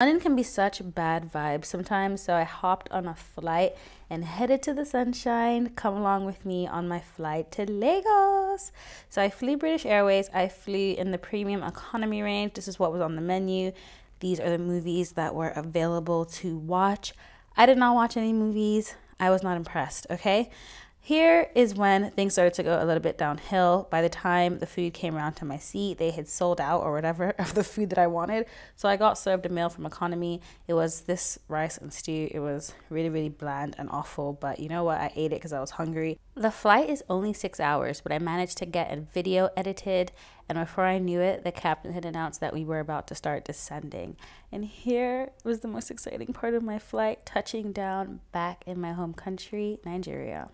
London can be such bad vibes sometimes, so I hopped on a flight and headed to the sunshine. Come along with me on my flight to Lagos. So I flew British Airways. I flew in the premium economy range. This is what was on the menu. These are the movies that were available to watch. I did not watch any movies. I was not impressed, okay? Here is when things started to go a little bit downhill. By the time the food came around to my seat, they had sold out or whatever of the food that I wanted. So I got served a meal from economy. It was this rice and stew. It was really, really bland and awful, but you know what? I ate it because I was hungry. The flight is only six hours, but I managed to get a video edited. And before I knew it, the captain had announced that we were about to start descending. And here was the most exciting part of my flight touching down back in my home country, Nigeria.